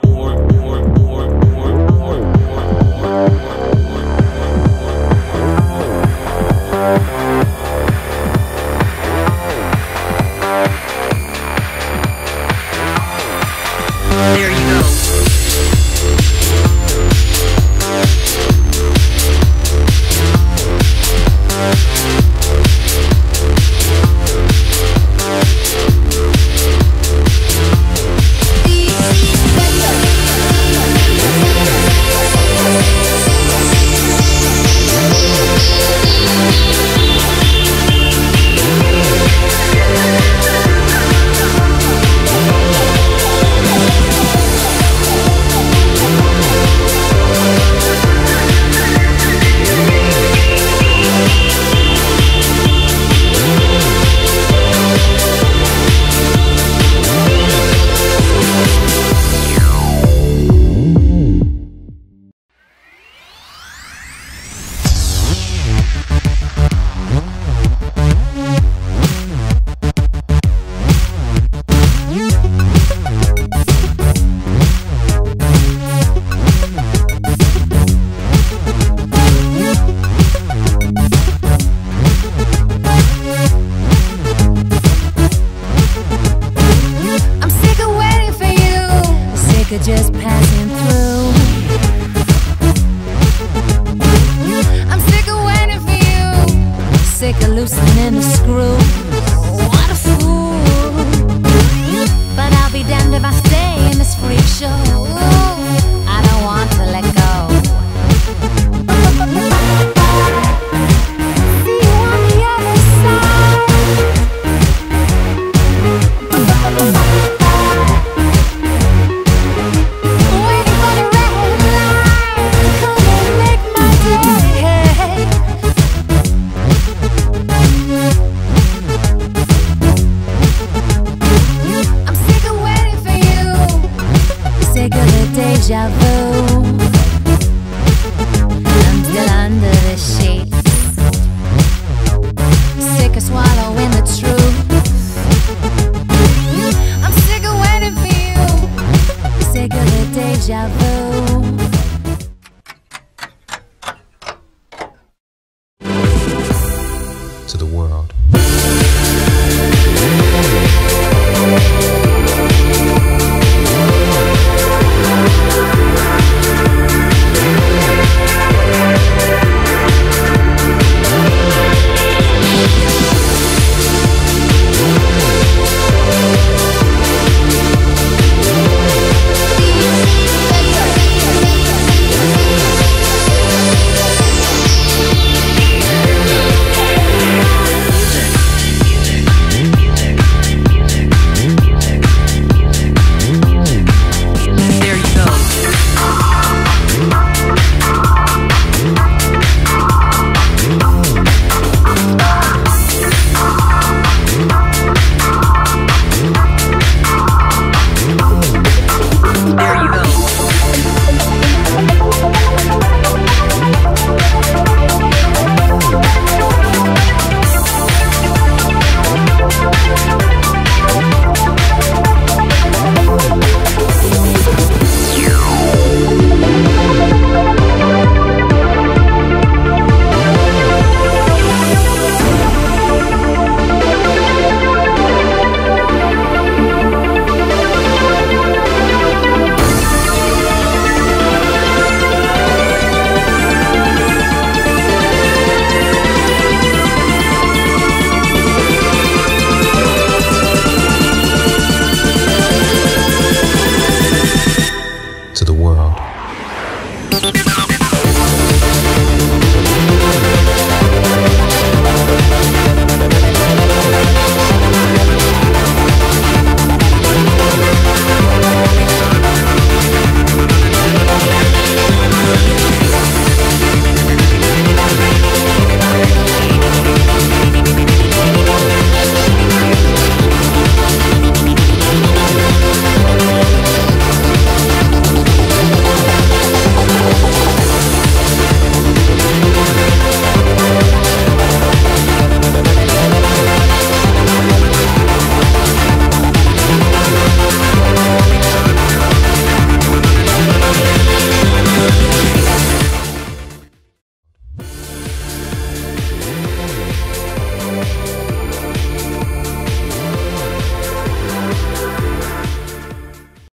There you. Sick of just passing through. I'm sick of waiting for you. Sick of loosening the screw. What a fool. But I'll be damned if I stay in this freak show. deja vu. To the world.